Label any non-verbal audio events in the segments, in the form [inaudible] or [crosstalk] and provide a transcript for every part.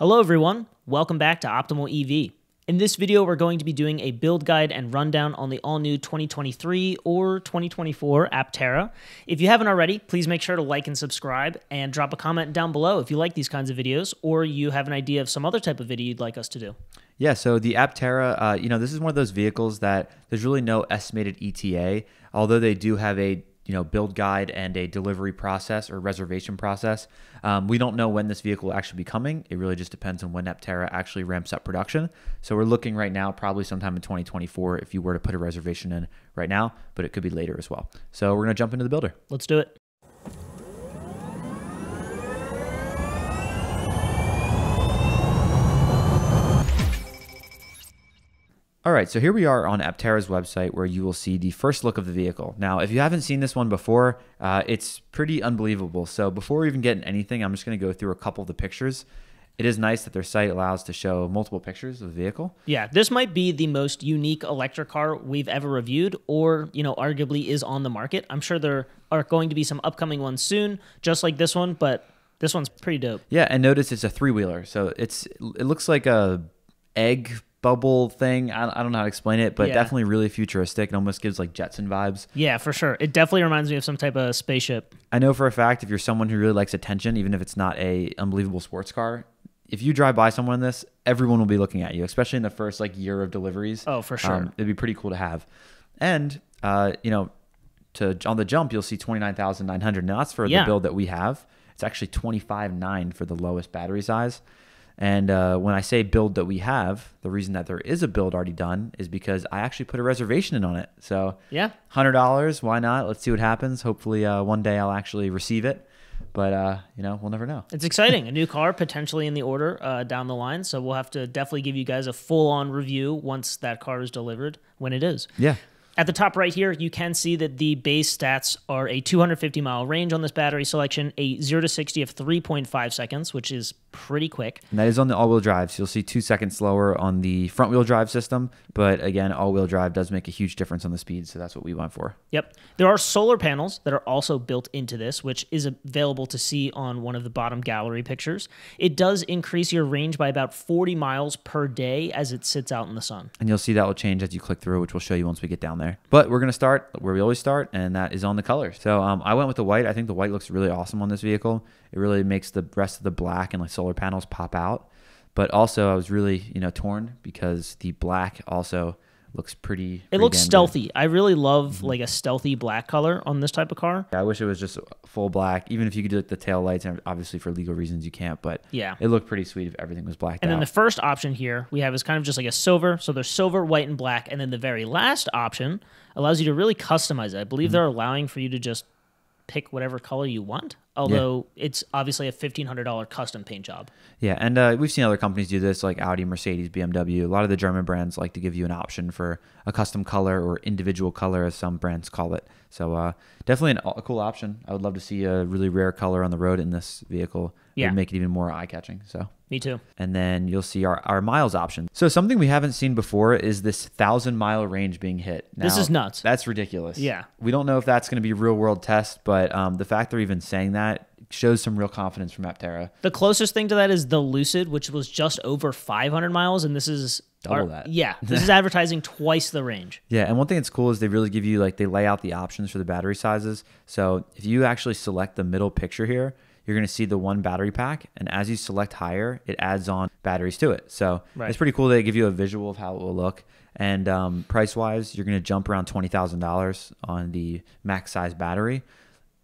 Hello everyone, welcome back to Optimal EV. In this video, we're going to be doing a build guide and rundown on the all-new 2023 or 2024 Aptera. If you haven't already, please make sure to like and subscribe and drop a comment down below if you like these kinds of videos or you have an idea of some other type of video you'd like us to do. Yeah, so the Aptera, uh, you know, this is one of those vehicles that there's really no estimated ETA, although they do have a you know build guide and a delivery process or reservation process. Um, we don't know when this vehicle will actually be coming. It really just depends on when Aptera actually ramps up production. So we're looking right now, probably sometime in 2024, if you were to put a reservation in right now, but it could be later as well. So we're gonna jump into the builder. Let's do it. All right, so here we are on Aptera's website where you will see the first look of the vehicle. Now, if you haven't seen this one before, uh, it's pretty unbelievable. So before we even get anything, I'm just going to go through a couple of the pictures. It is nice that their site allows to show multiple pictures of the vehicle. Yeah, this might be the most unique electric car we've ever reviewed, or, you know, arguably is on the market. I'm sure there are going to be some upcoming ones soon, just like this one, but this one's pretty dope. Yeah, and notice it's a three wheeler. So it's it looks like a egg bubble thing. I, I don't know how to explain it, but Yeah. definitely really futuristic. It almost gives like Jetson vibes. Yeah, for sure. It definitely reminds me of some type of spaceship. I know for a fact if you're someone who really likes attention, even if it's not a unbelievable sports car, if you drive by someone in this, everyone will be looking at you, especially in the first like year of deliveries. Oh, for sure. Um, it'd be pretty cool to have. And uh, you know, to on the jump, you'll see twenty nine thousand nine hundred. Now that's for Yeah. the build that we have. It's actually twenty five nine for the lowest battery size. And uh, when I say build that we have, the reason that there is a build already done is because I actually put a reservation in on it. So Yeah. hundred dollars, why not? Let's see what happens. Hopefully, uh, one day I'll actually receive it. But uh, you know, we'll never know. It's exciting. a new car potentially in the order uh, down the line. So we'll have to definitely give you guys a full on review once that car is delivered, when it is. Yeah. At the top right here, you can see that the base stats are a 250 mile range on this battery selection, a 0 to 60 of 3.5 seconds, which is pretty quick. And that is on the all-wheel drive. So you'll see two seconds slower on the front-wheel drive system. But again, all-wheel drive does make a huge difference on the speed, so that's what we went for. Yep. There are solar panels that are also built into this, which is available to see on one of the bottom gallery pictures. It does increase your range by about 40 miles per day as it sits out in the sun. And you'll see that will change as you click through, which we'll show you once we get down there. But we're gonna start where we always start, and that is on the colors. So um, I went with the white. I think the white looks really awesome on this vehicle. It really makes the rest of the black and like solar panels pop out. But also, I was really you know torn because the black also looks pretty. It pretty looks good. stealthy. I really love mm-hmm. like a stealthy black color on this type of car. Yeah, I wish it was just full black. Even if you could do like the tail lights, and obviously for legal reasons you can't. But Yeah. it looked pretty sweet if everything was black. And out. then the first option here we have is kind of just like a silver. So there's silver, white, and black. And then the very last option allows you to really customize it. I believe mm-hmm. they're allowing for you to just pick whatever color you want. Although it's obviously a fifteen hundred dollar custom paint job. Yeah, and uh, we've seen other companies do this, like Audi, Mercedes, BMW. A lot of the German brands like to give you an option for a custom color or individual color, as some brands call it. So uh, definitely an, a cool option. I would love to see a really rare color on the road in this vehicle. It Yeah. would make it even more eye catching. So. Me too. And then you'll see our, our miles option. So something we haven't seen before is this thousand mile range being hit. This is nuts. That's ridiculous. Yeah. We don't know if that's going to be real world test, but um, the fact they're even saying that shows some real confidence from Aptera. The closest thing to that is the Lucid, which was just over five hundred miles, and this is Double that. Yeah, [laughs] this is advertising twice the range. Yeah, and one thing that's cool is they really give you like they lay out the options for the battery sizes. So if you actually select the middle picture here, you're going to see the one battery pack, and as you select higher, it adds on batteries to it. So Right. it's pretty cool. That they give you a visual of how it will look. And um, price wise, you're going to jump around twenty thousand dollars on the max size battery.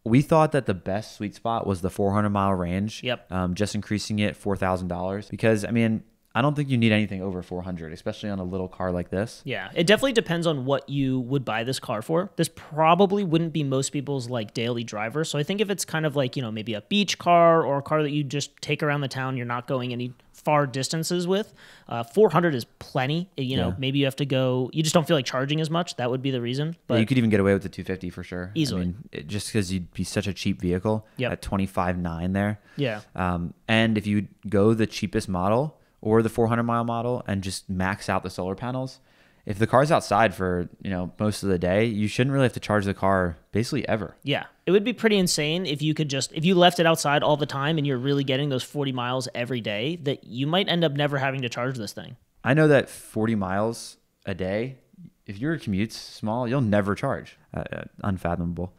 We thought that the best sweet spot was the 400 mile range. Yep. Um, just increasing it four thousand dollars because I mean I don't think you need anything over 400, especially on a little car like this. Yeah, it definitely depends on what you would buy this car for. This probably wouldn't be most people's like daily driver. So I think if it's kind of like, you know, maybe a beach car or a car that you just take around the town, you're not going any far distances with, uh, 400 is plenty. You know, Yeah. maybe you have to go, you just don't feel like charging as much. That would be the reason. Yeah, But you could even get away with the 250 for sure. Easily. I mean, it, just because you'd be such a cheap vehicle Yep. at 25.9 there. yeah, Um, and if you go the cheapest model or the 400 mile model and just max out the solar panels, if the car's outside for you know most of the day, you shouldn't really have to charge the car basically ever. Yeah, it would be pretty insane if you could just if you left it outside all the time and you're really getting those 40 miles every day that you might end up never having to charge this thing. I know that 40 miles a day, if your commute's small, you'll never charge. Uh, uh, unfathomable.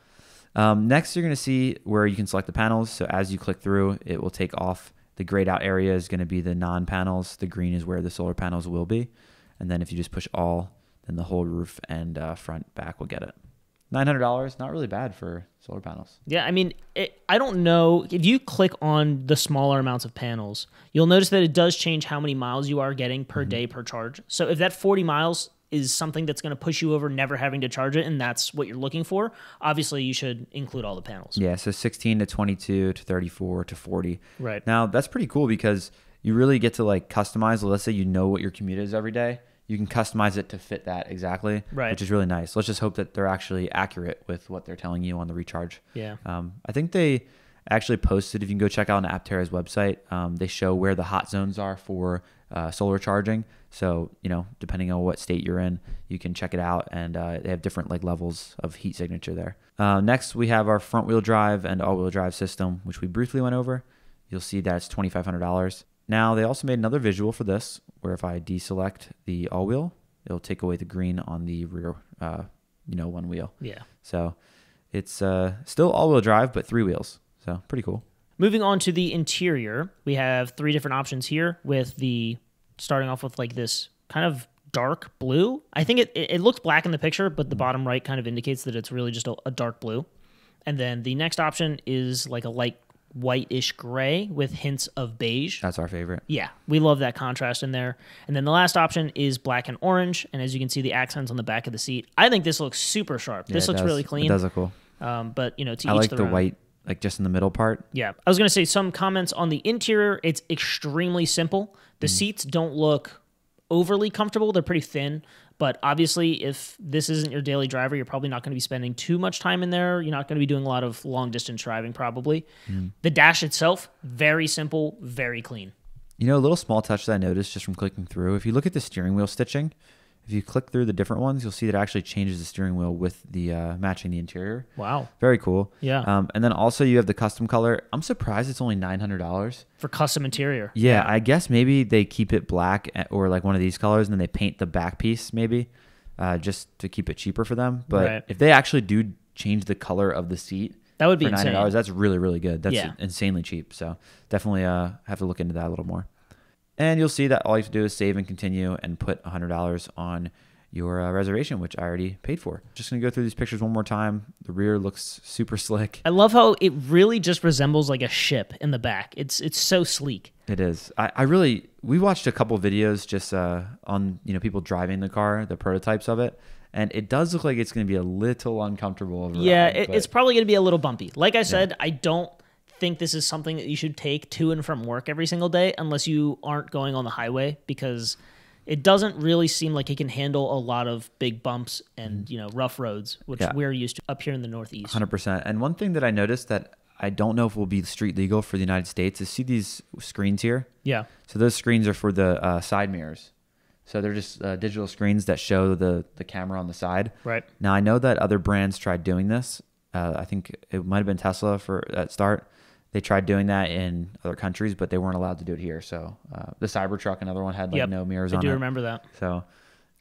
Um, next, you're going to see where you can select the panels. So as you click through, it will take off the grayed out area is going to be the non panels. The green is where the solar panels will be. And then if you just push all, then the whole roof and uh, front back will get it. $900, not really bad for solar panels. Yeah, I mean, it, I don't know. If you click on the smaller amounts of panels, you'll notice that it does change how many miles you are getting per Mm-hmm. day per charge. So if that 40 miles is something that's going to push you over never having to charge it and that's what you're looking for, obviously you should include all the panels. Yeah, so 16 to 22 to 34 to 40. Right. Now, that's pretty cool because you really get to like customize. Let's say you know what your commute is every day. You can customize it to fit that exactly, Right. which is really nice. Let's just hope that they're actually accurate with what they're telling you on the recharge. Yeah. Um, I think they actually posted, if you can go check out on Aptera's website, um, they show where the hot zones are for uh, solar charging. So, you know, depending on what state you're in, you can check it out. And uh, they have different like levels of heat signature there. Uh, next, we have our front wheel drive and all wheel drive system, which we briefly went over. You'll see that it's $2,500. Now, they also made another visual for this, where if I deselect the all wheel, it'll take away the green on the rear, uh, you know, one wheel. Yeah. So it's uh, still all wheel drive, but three wheels. So pretty cool. Moving on to the interior, we have three different options here with the starting off with like this kind of dark blue. I think it, it, it looks black in the picture, but the bottom right kind of indicates that it's really just a, a dark blue. And then the next option is like a light whitish gray with hints of beige. That's our favorite. Yeah, we love that contrast in there. And then the last option is black and orange. And as you can see, the accents on the back of the seat. I think this looks super sharp. Yeah, this looks does. really It clean. does look cool. Um, but you know, to I each like their the own. white, like just in the middle part. Yeah. I was going to say some comments on the interior. It's extremely simple. The mm. seats don't look overly comfortable. They're pretty thin. But obviously, if this isn't your daily driver, you're probably not going to be spending too much time in there. You're not going to be doing a lot of long distance driving, probably. Mm. The dash itself, very simple, very clean. You know, a little small touch that I noticed just from clicking through. If you look at the steering wheel stitching, if you click through the different ones, you'll see that it actually changes the steering wheel with the uh, matching the interior. Wow. Very cool. Yeah. Um, and then also you have the custom color. I'm surprised it's only nine hundred dollars. For custom interior. Yeah, I guess maybe they keep it black eh, or like one of these colors, and then they paint the back piece maybe, uh, just to keep it cheaper for them. But Right. if they actually do change the color of the seat That would be for nine hundred dollars, that's really really good. That's Yeah. insanely cheap. So definitely uh, have to look into that a little more. And you'll see that all you have to do is save and continue and put hundred dollars on your uh, reservation, which I already paid for. Just gonna go through these pictures one more time. The rear looks super [laughs] slick. I love how it really just resembles like a ship in the back. It's it's so sleek. It is. I, I really we watched a couple videos just uh, on you know people driving the car, the prototypes of it, and it does look like it's going to be a little uncomfortable. Yeah, ride, it, it's probably going to be a little bumpy. Like I said, I don't think this is something that you should take to and from work every single day unless you aren't going on the highway because it doesn't really seem like it can handle a lot of big bumps and you know rough roads, which Yeah. we're used to up here in the Northeast. Hundred percent. And one thing that I noticed that I don't know if will be street legal for the United States is see these screens here. Yeah, So those screens are for the uh, side mirrors. So they're just uh, digital screens that show the the camera on the side. right. Now I know that other brands tried doing this. Uh, I think it might have been Tesla for at start. They tried doing that in other countries, but they weren't allowed to do it here. So uh, the Cybertruck, another one, had like Yep, no mirrors I on do it. remember that. So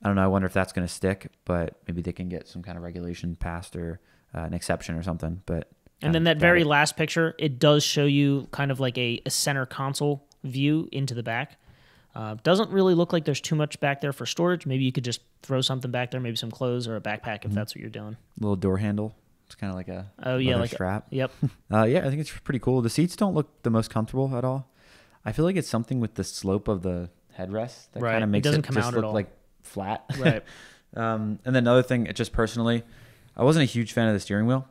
I don't know. I wonder if that's going to stick, but maybe they can get some kind of regulation passed or uh, an exception or something. But And then that very it. last picture, it does show you kind of like a, a center console view into the back. Uh, doesn't really look like there's too much back there for storage. Maybe you could just throw something back there, maybe some clothes or a backpack if that's what you're doing. little door handle. It's kind of like a Oh yeah, like strap. Yep. [laughs] Uh, yeah, I think it's pretty cool. The seats don't look the most comfortable at all. I feel like it's something with the slope of the headrest that Right. kind of makes doesn't it come just out look like flat. [laughs] Right. um, and then another thing, it just personally, I wasn't a huge fan of the steering wheel.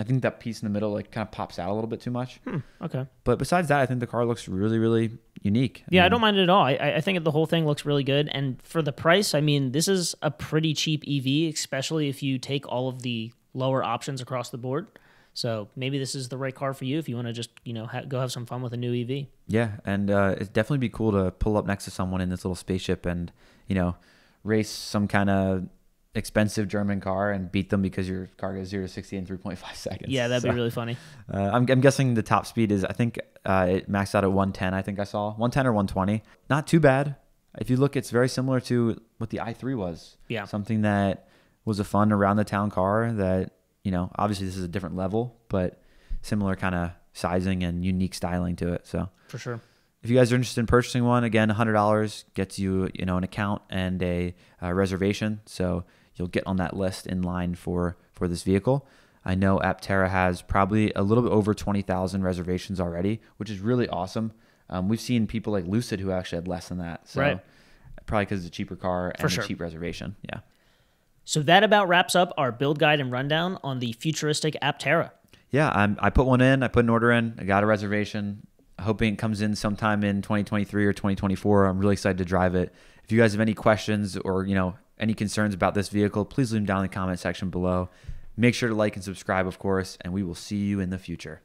I think that piece in the middle like kind of pops out a little bit too much. Hmm, okay. But besides that, I think the car looks really, really unique. Yeah, I mean, don't mind it at all. I, I think the whole thing looks really good, and for the price, I mean, this is a pretty cheap EV, especially if you take all of the lower options across the board. So maybe this is the right car for you if you want to just you know ha- go have some fun with a new EV. Yeah, and uh, it'd definitely be cool to pull up next to someone in this little spaceship and you know race some kind of expensive German car and beat them because your car goes zero to sixty in three point five [laughs] seconds. Yeah, that'd So, be really funny. Uh, I'm, I'm guessing the top speed is I think uh, it maxed out at 110. I think I saw 110 or 120. Not too bad. If you look, it's very similar to what the i3 was. Yeah. Something that was a fun around the town car that you know obviously this is a different level, but similar kind of sizing and unique styling to it. So For sure. if you guys are interested in purchasing one, again, $100 gets you, you know, an account and a, uh reservation. So you'll get on that list in line for for this vehicle. I know Aptera has probably a little bit over 20,000 reservations already, which is really awesome. Um, we've seen people like Lucid who actually had less than that. So Right. probably because it's a cheaper car For and sure. a cheap reservation. Yeah. So that about wraps up our build guide and rundown on the futuristic Aptera. Yeah, I'm, I put one in. I put an order in. I got a reservation. Hoping it comes in sometime in 2023 or 2024. I'm really excited to drive it. If you guys have any questions or you know any concerns about this vehicle, please leave them down in the comment section below. Make sure to like and subscribe, of course, and we will see you in the future.